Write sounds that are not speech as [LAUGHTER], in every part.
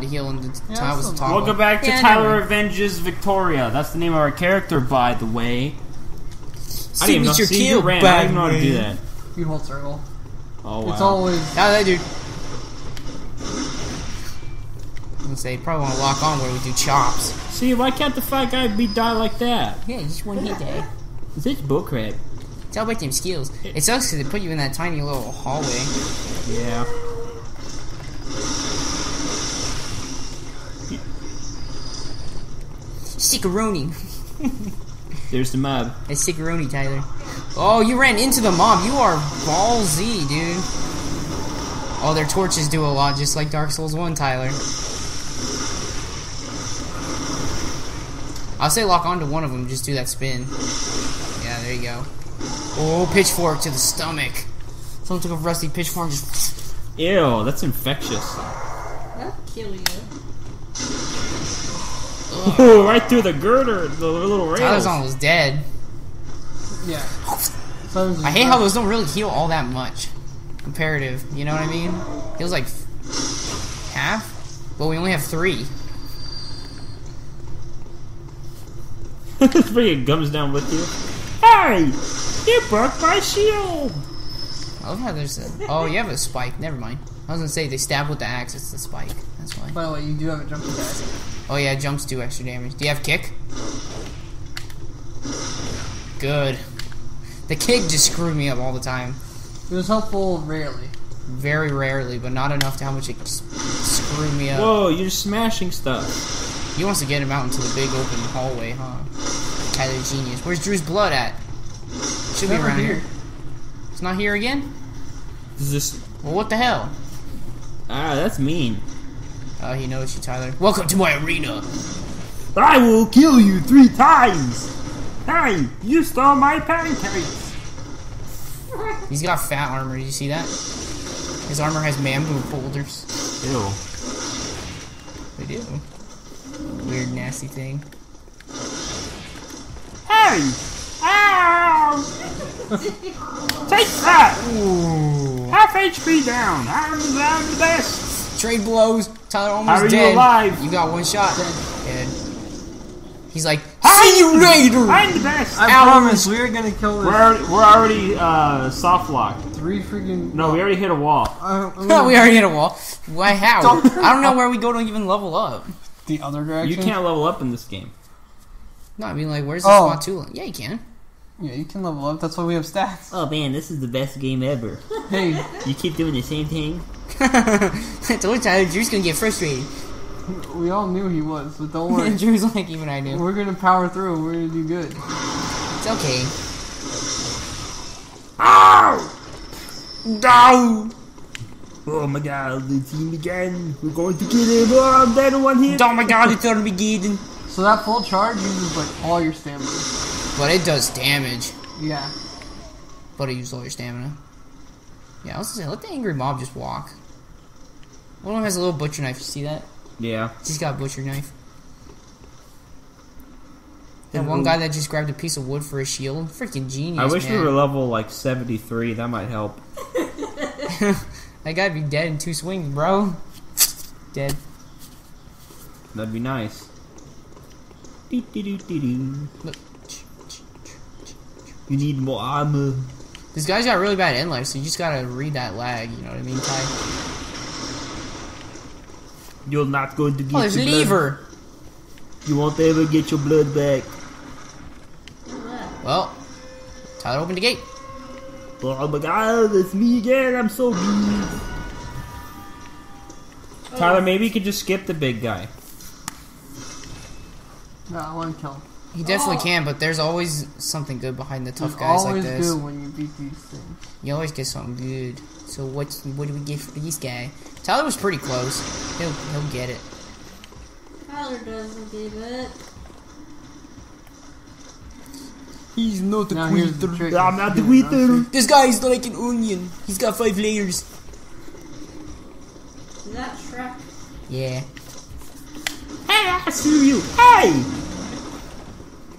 to heal and the Yeah, Tyler was that's the top. a- Welcome back to Yeah, Tyler anyway. Avenges Victoria. That's the name of our character, by the way. I didn't even know, Signature see, you kill, ran. I didn't know how to do that. You hold circle. Oh wow. It's always How that dude? I'm gonna say probably want to lock on where we do chops. See, why can't the fat guy be die like that? Yeah, just one hit day. It's such bullcrap. It's all about them skills. It sucks because they put you in that tiny little hallway. Yeah. Sickaroni. [LAUGHS] There's the mob. It's Sickaroni, Tyler. Oh, you ran into the mob. You are ballsy, dude. Oh, their torches do a lot, just like Dark Souls 1, Tyler. I'll say lock onto one of them, just do that spin. Yeah, there you go. Oh, pitchfork to the stomach. Someone took a rusty pitchfork and just. Ew, that's infectious. That'll kill you. Oh, [LAUGHS] right through the girder, the little rails. Tyler's almost dead. yeah. I hate how those don't really heal all that much. Comparative, you know what I mean? Heals like half, but we only have three. [LAUGHS] This freaking comes down with you. Hey, you broke my shield. I love how there's a. Oh, you have a spike. Never mind. I was gonna say they stab with the axe. It's the spike. That's why. By the way, you do have a jump attack. Oh yeah, jumps do extra damage. Do you have kick? Good. The kick just screwed me up all the time. It was helpful rarely. Very rarely, but not enough to how much it s- screwed me up. Whoa, you're smashing stuff. He wants to get him out into the big open hallway, huh? Tyler genius. Where's Drew's blood at? Should be around here. here. It's not here again. Is this? Well, what the hell? Ah, that's mean. Oh, he knows you, Tyler. Welcome to my arena. I will kill you three times. Hey, you stole my pancakes. He's got fat armor. Did you see that? His armor has bamboo folders. Ew. They do. Weird, nasty thing. Hey! Ow! Take that! Ooh. Half HP down. I'm, I'm the best. Trade blows. Tyler almost How are you dead. alive? You got one shot. Dead. He's like, How see you later. I'm the best. I Ow. promise we are gonna kill this We're already, we're already uh, soft locked. three freaking. No, we already hit a wall. Uh, I'm [LAUGHS] we gonna- already hit a wall. Why? How? I don't know where we go to even level up. the other direction. You can't level up in this game. No, I mean like, where's the Oh. spot to? Yeah, you can. Yeah, you can level up. That's why we have stats. Oh man, this is the best game ever. Hey, [LAUGHS] You keep doing the same thing. I told you, Tyler, Drew's gonna get frustrated. we all knew he was, but don't worry. [LAUGHS] Drew's like, even I knew. We're gonna power through. We're gonna do good. It's okay. Ow! No! Oh my god, the team again. We're going to get him. Oh, I'm dead one hit. Oh my god, it's gonna be good. So that full charge uses like all your stamina. But it does damage. Yeah. But it uses all your stamina. Yeah, I was gonna say, let the angry mob just walk. One of them has a little butcher knife. You see that? Yeah. He's got a butcher knife. And one guy that just grabbed a piece of wood for a shield. Freaking genius. I wish we were level like 73. That might help. [LAUGHS] [LAUGHS] That guy'd be dead in two swings, bro. Dead. That'd be nice. Look. You need more armor. This guy's got really bad end life, so you just gotta read that lag, you know what I mean, Ty? You're not going to get Oh, there's a your blood- lever! You won't ever get your blood back. Well, Tyler opened the gate. Oh my god, it's me again. I'm so good. Oh. Tyler, maybe you could just skip the big guy. No, I want to kill him. He definitely oh. can, but there's always something good behind the tough It's guys like always this. good when you beat these things. You always get something good. So what? What do we get for this guy? Tyler was pretty close. He'll he'll get it. Tyler doesn't give it. He's not Now here's the trick. I'm not the Yeah, winner. that's it. This guy is like an onion. He's got five layers. Is that Shrek? Yeah. Hey, I see you. Hey,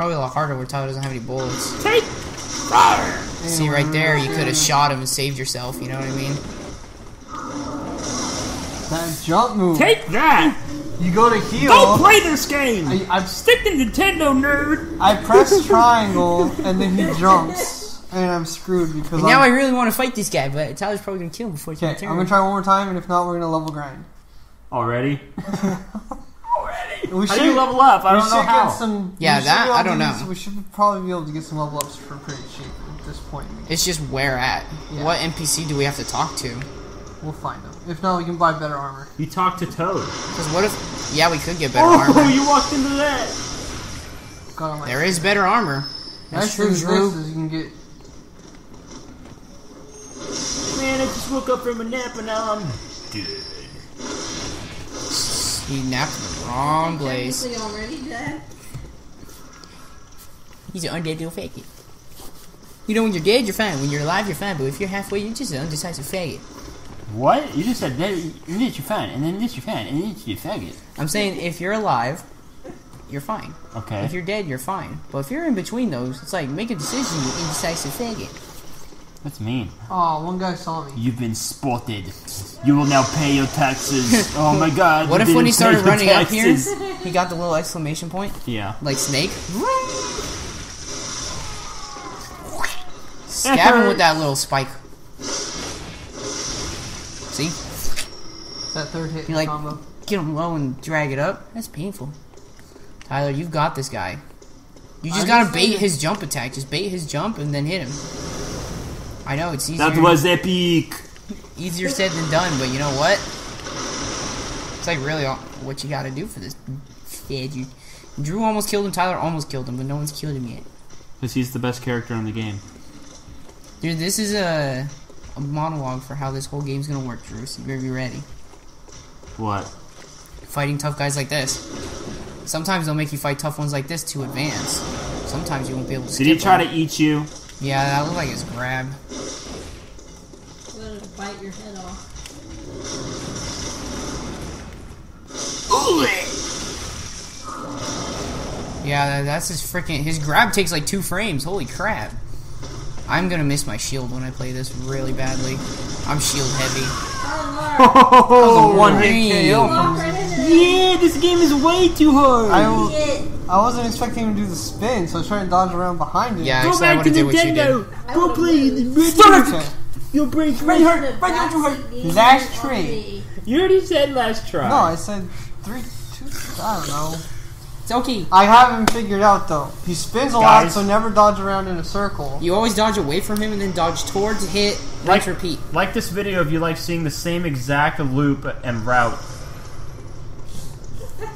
Probably a lot harder where Tyler doesn't have any bullets. take. fire! See right there, you could have shot him and saved yourself. You know what I mean? That jump move. Take that! You go to heal. Don't play this game! I, I, Stick to Nintendo, nerd! I press triangle and then he jumps, and I'm screwed because And now I really want to fight this guy, but Tyler's probably gonna kill him before it's my okay. I'm gonna try one more time, and if not, we're gonna level grind. Already? [LAUGHS] We How do you level up? I we don't know how. Get some, Yeah, we that- I don't get- know. We should probably be able to get some level ups for pretty cheap at this point. It's just where at. Yeah. What NPC do we have to talk to? We'll find them. If not, we can buy better armor. You talk to Toad. Because what if? Yeah, we could get better Oh, armor. Oh, [LAUGHS] you walked into that! Got on my There is better armor. That's Nice true, thing is Drew. this is you can get Man, I just woke up from a nap and now I'm dead. He napped in the wrong place. Technically already dead. He's an undead little faggot. You know, when you're dead, you're fine. When you're alive, you're fine. But if you're halfway, you're just uh, an undecisive faggot. What? You just said that, and this you're fine, and then this you're fine, and then this you're faggot. I'm saying if you're alive, you're fine. Okay. If you're dead, you're fine. But if you're in between those, it's like make a decision, you indecisive faggot. That's mean. Oh, one guy saw me. You've been spotted. You will now pay your taxes. [LAUGHS] oh my god. What if when he started pay your running up here, taxes. he got the little exclamation point, Yeah. like Snake? [LAUGHS] Stab him with that little spike. See? That third hit You like combo. get him low and drag it up. That's painful. Tyler, you've got this guy. You just I gotta just bait his jump attack. Just bait his jump and then hit him. I know it's easier. That was epic. easier said than done, but you know what? It's like really all, what you gotta do for this fed. You, Drew almost killed him. Tyler almost killed him, but no one's killed him yet. Because he's the best character in the game. Dude, this is a, a monologue for how this whole game's gonna work, Drew. So you better be ready. What? Fighting tough guys like this. Sometimes they'll make you fight tough ones like this to advance. Sometimes you won't be able to. Did he try to eat you? Yeah, that looked like his grab. Let it bite your head off. Yeah, that, that's his freaking. His grab takes like two frames. Holy crap! I'm gonna miss my shield when I play this really badly. I'm shield heavy. [LAUGHS] Oh, One hit Green. KO. Walk from- right Yeah, this game is way too hard. I, w- shit. I wasn't expecting him to do the spin, so I was trying to dodge around behind him. Yeah, Go actually, I back to would've did what you did. Nintendo. I Go play moved. the Okay. You'll break Right right here. Right here, right Backseat. Last DJ tree. You already said last try. No, I said three, two. I don't know. It's okay. I haven't figured out though. He spins a lot, Guys. so never dodge around in a circle. You always dodge away from him and then dodge towards, hit, Like- like repeat. Like this video if you like seeing the same exact loop and route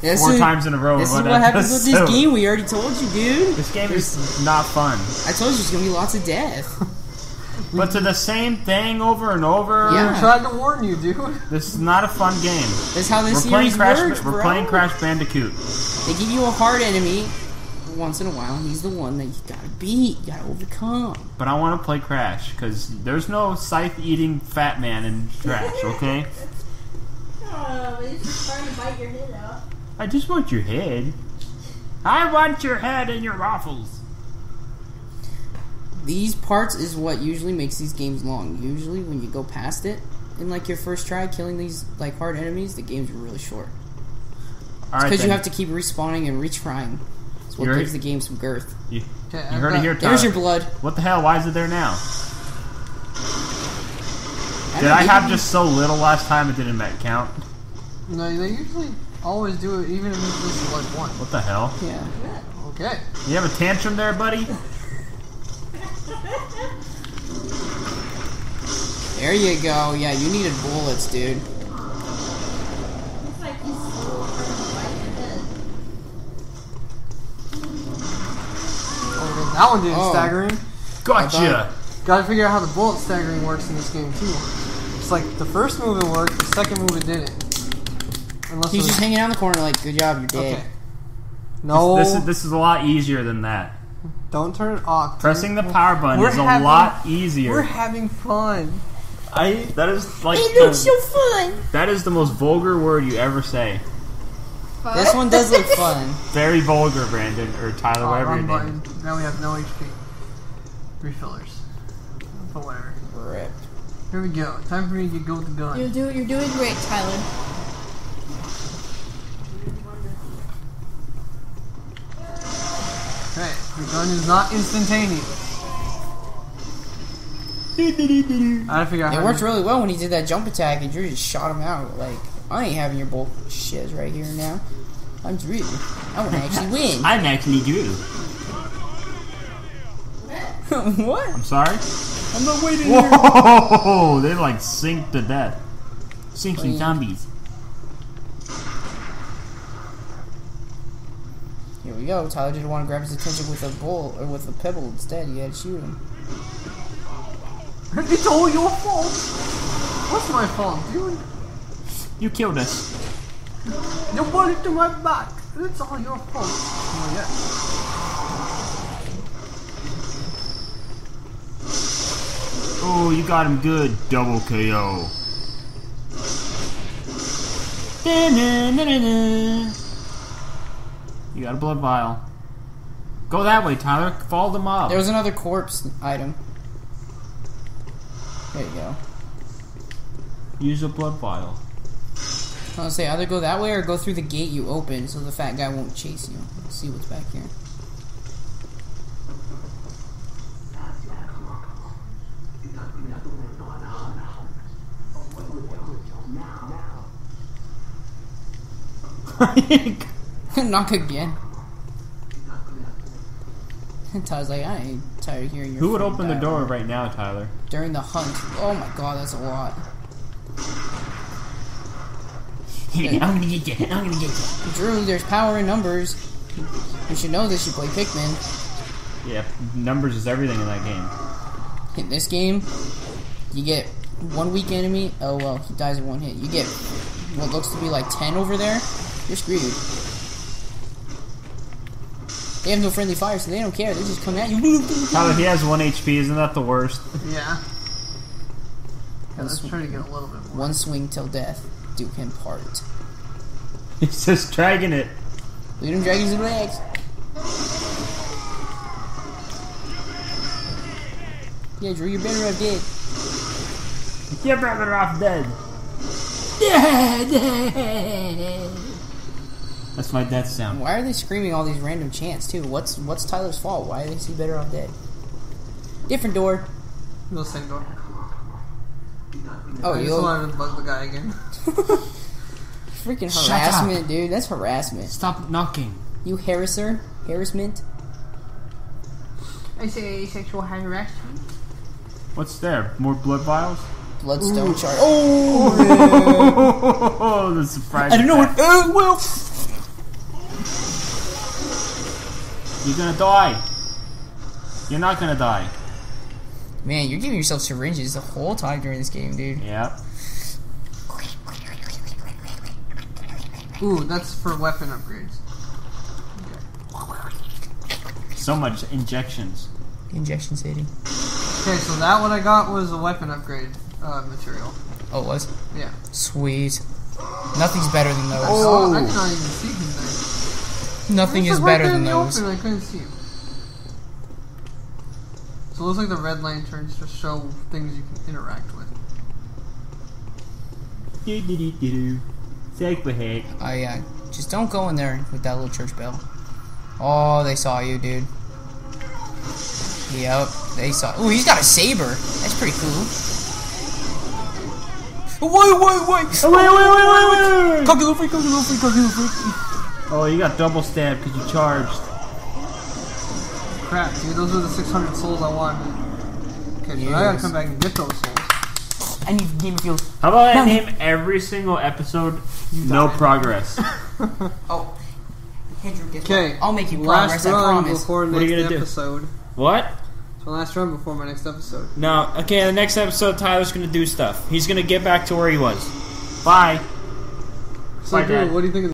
This four is, times in a row. This is what happens with this game. We already told you, dude. This game is not fun. I told you there's gonna be lots of death. [LAUGHS] But to the same thing over and over. Yeah. I tried to warn you, dude. This is not a fun game. That's how this We're playing series Crash. works, we're bro. playing Crash Bandicoot. They give you a hard enemy once in a while. He's the one that you gotta beat, you gotta overcome. But I want to play Crash because there's no scythe eating fat man in Crash. Okay. [LAUGHS] Oh, he's just trying to bite your head off. I just want your head. I want your head and your waffles. These parts is what usually makes these games long. Usually, when you go past it in like your first try killing these like hard enemies, the game's are really short. All right. Because you have to keep respawning and retrying. It's what You're- gives the game some girth. You, you I've heard it got- here, There's your blood. What the hell? Why is it there now? Did don't I have just so little last time it didn't ma- count? No, they usually always do it, even if this is like one. What the hell? Yeah. Okay. You have a tantrum there, buddy? There you go. Yeah, you needed bullets, dude. Looks like he's still trying to bite your head. Oh, that one didn't Oh. staggering. Gotcha. Gotta figure out how the bullet staggering works in this game too. It's like the first move it worked, the second move it didn't. Unless He's just hanging out in the corner like, good job, you're dead. okay. No, This is this is a lot easier than that. don't turn it off. dude. Pressing the power button We're is a having- lot We're easier. having fun. I that is like It the, so fun. that is the most vulgar word you ever say. This one does look [LAUGHS] fun. Very vulgar, Brandon or Tyler, Oh, whatever your wrong name. button. Now we have no HP. Refillers. But whatever. Rip. Here we go. Time for me to go with the gun. You're, do, you're doing great, Tyler. The gun is not instantaneous. I gotta figure out It how worked to, really well when he did that jump attack and Drew just shot him out. Like, I ain't having your bullshit right here now. I'm Drew. I want to actually win. [LAUGHS] I'm actually Drew. [LAUGHS] what? I'm sorry. I'm not waiting Whoa! [LAUGHS] They like sink to death. Sinking Wait. zombies. Here we go. Tyler didn't want to grab his attention with a bull or with a pebble instead. he had to shoot him. [LAUGHS] It's all your fault. What's my fault, dude? You killed us. You bullet to my back. It's all your fault. Oh yeah. Oh, you got him good. Double KO. Da-na-na-na-na. You got a blood vial. Go that way, Tyler. Follow the up. There was another corpse item. There you go. Use a blood vial. I was say either go that way or go through the gate you open so the fat guy won't chase you. Let's see what's back here. [LAUGHS] [LAUGHS] [LAUGHS] Knock again. Tyler's like, I ain't tired of hearing your Who would open the door right now, Tyler? during the hunt? Oh my god, that's a lot. [LAUGHS] I'm gonna get you. I'm gonna get you. Drew, there's power in numbers. You should know this. You play Pikmin. Yeah, numbers is everything in that game. In this game, you get one weak enemy. Oh well, he dies in one hit. You get what looks to be like ten over there. You're screwed. They have no friendly fire, so they don't care. They just come at you. Tyler, he has one HP. Isn't that the worst? Yeah. Yeah, let's try to get a little bit more. One swing till death. Do him part. He's just dragging it. Loot him, dragons and legs. Yeah, Drew, you're better off dead. You're better off dead. Yeah, dead. [LAUGHS] That's my death sound. Why are they screaming all these random chants too? What's what's Tyler's fault? Why is he better off dead? Different door. No same door. Oh, I just you wanted to bug the guy again. [LAUGHS] freaking Shut harassment, dude. That's harassment. Stop knocking. You harasser, harassment. I say sexual harassment. What's there? More blood vials? Bloodstone shard. Oh, Oh, the surprise! I don't know what. attack. Oh well. You're gonna die. You're not gonna die. Man, you're giving yourself syringes the whole time during this game, dude. Yeah. Ooh, that's for weapon upgrades. So much injections. Injection city. Okay, so that what I got was a weapon upgrade uh, material. Oh, it was Yeah. sweet. Nothing's better than those. Oh, I did not even see him there. Nothing is better than those. Open, I couldn't see. So it looks like the red lanterns just show things you can interact with. Do do do do do. Take the heck. I uh, just don't go in there with that little church bell. Oh, they saw you, dude. Yep, they saw. Oh, he's got a saber. That's pretty cool. Wait, wait, wait! Oh, wait, wait, wait, wait, wait, wait. Cookie Luffy, Cookie Luffy, Cookie Luffy. Oh, you got double stabbed because you charged. Crap, dude, those are the 600 souls I wanted. Okay, so I gotta come back and get those souls. I need Game of Fields. How about I name every single episode no progress? [LAUGHS] Oh, Andrew, guess Okay. I'll make you last progress. I run promise. before What are you next gonna do? episode. what? So last run before my next episode. No. Okay, the next episode, Tyler's gonna do stuff. He's gonna get back to where he was. Bye. So, Bye, dude, Dad. what do you think of